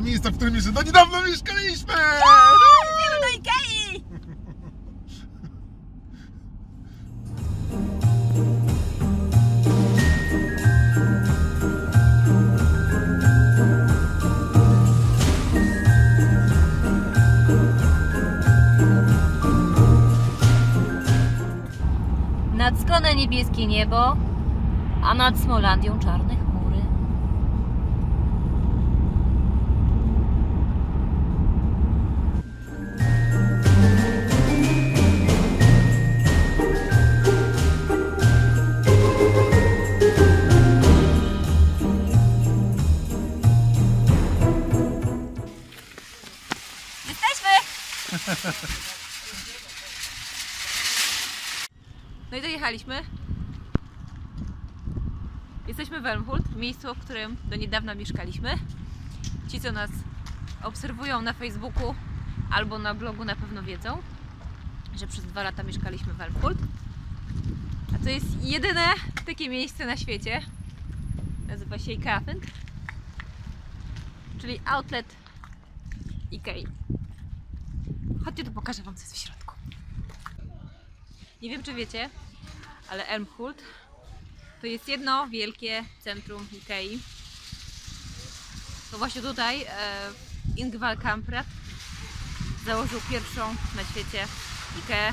miejsca, w którym jeszcze do niedawna mieszkaliśmy! Idziemy do Ikei! Nad skone niebieskie niebo, a nad Smolandią czarne No i dojechaliśmy. Jesteśmy w Elmhult, w miejscu, w którym do niedawna mieszkaliśmy. Ci, co nas obserwują na Facebooku albo na blogu na pewno wiedzą, że przez dwa lata mieszkaliśmy w Elmhult. A to jest jedyne takie miejsce na świecie. Nazywa się Ikathent, czyli outlet Ikei. Chodźcie, to pokażę Wam co jest w środku. Nie wiem, czy wiecie, ale Elmhult to jest jedno wielkie centrum Ikei. To właśnie tutaj e, Ingvar Kamprad założył pierwszą na świecie Ikeę.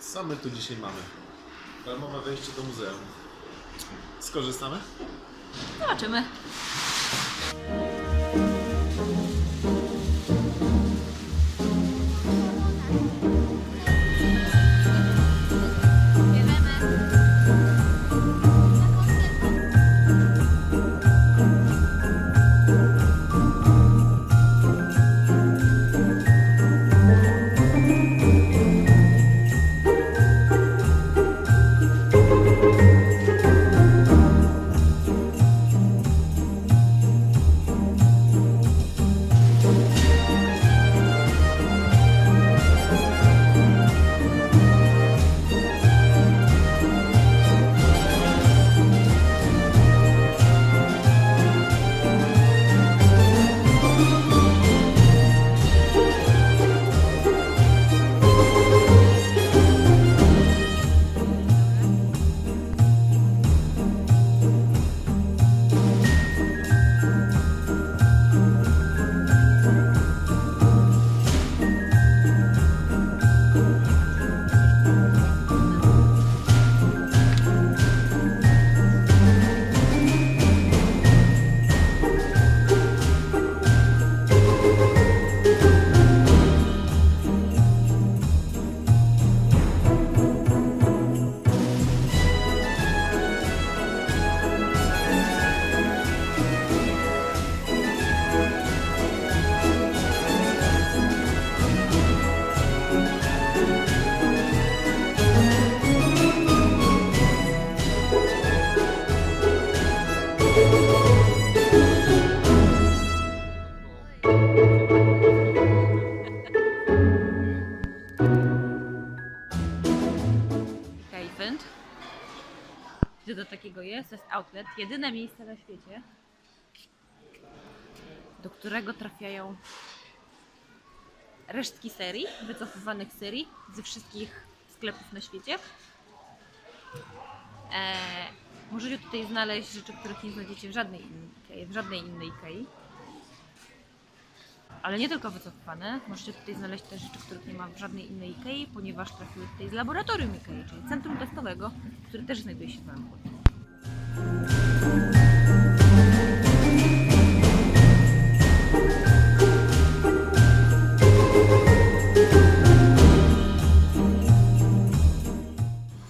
Co my tu dzisiaj mamy? Darmowe wejście do muzeum. Skorzystamy? Zobaczymy. Takiego jest? To jest outlet. Jedyne miejsce na świecie, do którego trafiają resztki serii, wycofywanych serii ze wszystkich sklepów na świecie. Eee, możecie tutaj znaleźć rzeczy, których nie znajdziecie w żadnej innej w żadnej innej. Ale nie tylko wycofywane, możecie tutaj znaleźć też rzeczy, których nie ma w żadnej innej Ikei, ponieważ trafiły tutaj z laboratorium Ikei, czyli centrum testowego, które też znajduje się w Elmhult.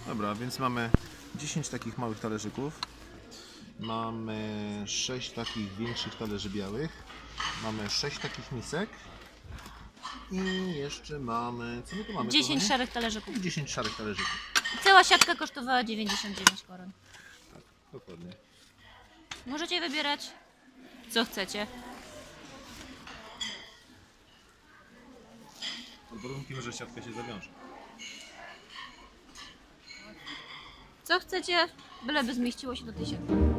Dobra, więc mamy 10 takich małych talerzyków. Mamy 6 takich większych talerzy białych. Mamy 6 takich misek. I jeszcze mamy. Co my tu mamy? 10 kochani? szarych talerzyków. 10 szarych talerzyków. Cała siatka kosztowała 99 koron. Dokładnie. Możecie wybierać co chcecie. Pod warunkiem, że siatka się zawiąże. Co chcecie, byleby zmieściło się do tysiąca. Idziemy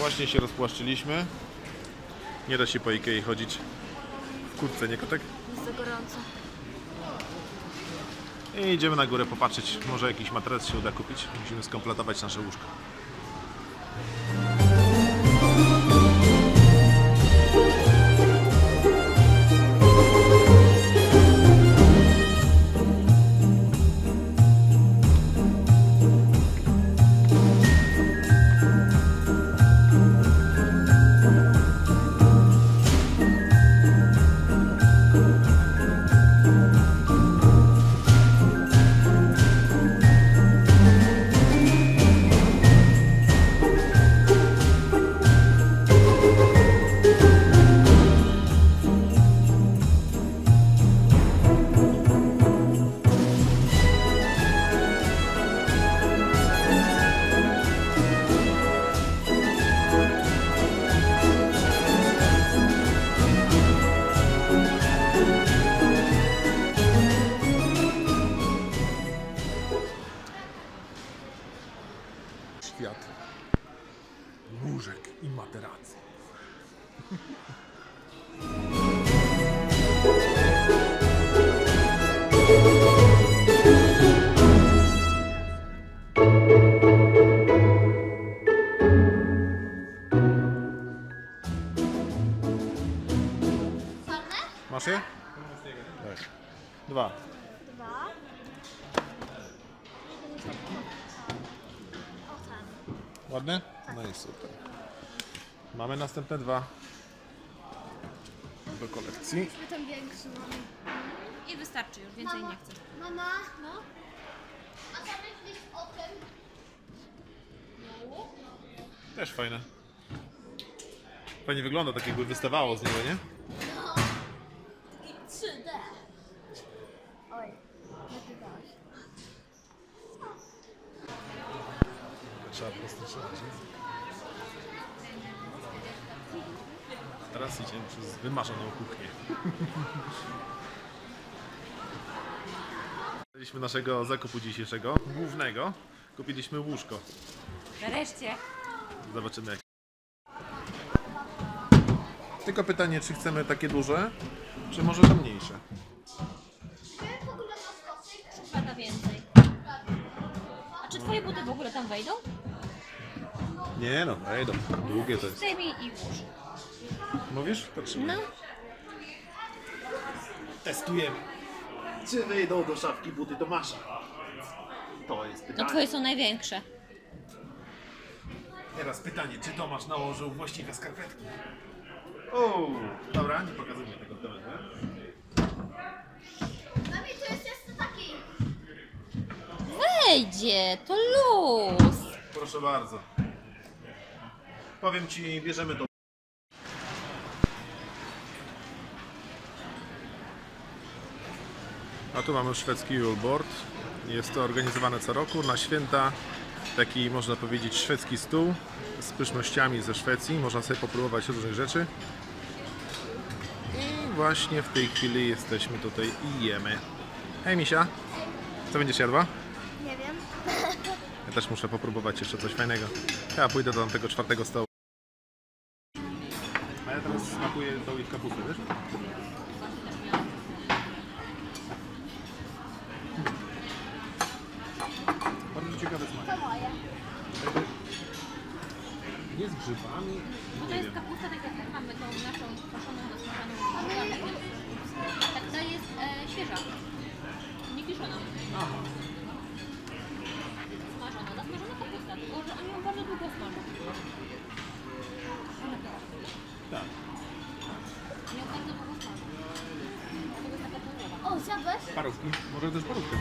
właśnie się rozpłaszczyliśmy. Nie da się po Ikei chodzić w kurtce, nie kotek? Jest za gorąco. I idziemy na górę popatrzeć, może jakiś materac się uda kupić. Musimy skompletować nasze łóżko. Następne dwa do kolekcji. Ten większy mamy. I wystarczy już, więcej nie chcę. Mama? No? A co myślisz o tym? Też fajne. Fajnie wygląda, tak jakby wystawało z niego, nie? I 3D. Oj. Trzeba postraszyć. Teraz idziemy przez wymarzoną kuchnię. Kupiliśmy naszego zakupu dzisiejszego, głównego. Kupiliśmy łóżko. Nareszcie. Zobaczymy jak. Tylko pytanie, czy chcemy takie duże, czy może to mniejsze? Pada więcej. A czy twoje buty w ogóle tam wejdą? Nie no, wejdą. Długie to jest. I włóż. Mówisz? To trzymaj. No. Testujemy. Czy wejdą do szafki buty Tomasza? To jest No pytanie. twoje są największe. Teraz pytanie, czy Tomasz nałożył właściwe skarpetki? O, dobra, nie pokazujmy tego w kamerze. Mami, tu jest jeszcze taki. Wejdzie, to luz. Proszę bardzo. Powiem ci, bierzemy to. A tu mamy szwedzki Julbord. Jest to organizowane co roku na święta. Taki można powiedzieć szwedzki stół z pysznościami ze Szwecji. Można sobie popróbować różnych rzeczy. I właśnie w tej chwili jesteśmy tutaj i jemy. Hej Misia, co będziesz jadła? Nie wiem. Ja też muszę popróbować jeszcze coś fajnego. Ja pójdę do tego czwartego stołu. A ja teraz smakuję tą ich kapustę, wiesz? Bardzo ciekawy smak. To moje. Nie z grzybami, To nie jest wiem. kapusta, tak jak mamy tą naszą paszoną, dosmażaną. Tak, ta jest e, świeża. Nie kiszona. Smażona. Zasmażona ją bardzo długo. Tak. Bardzo długo. O, zobacz. Parówki. Może też parówkę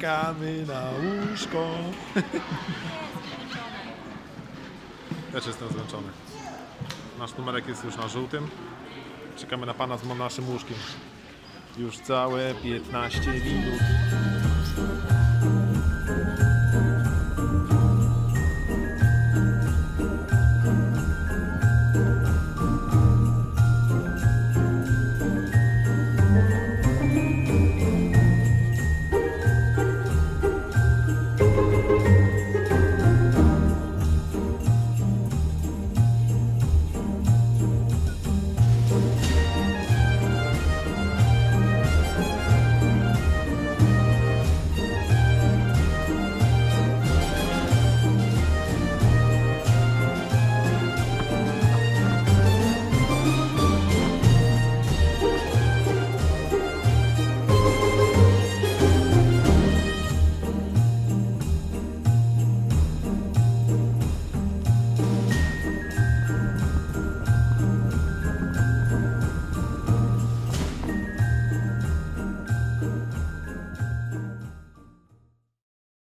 Czekamy na łóżko. Też jestem zmęczony. Nasz numerek jest już na żółtym. Czekamy na pana z naszym łóżkiem. Już całe 15 minut.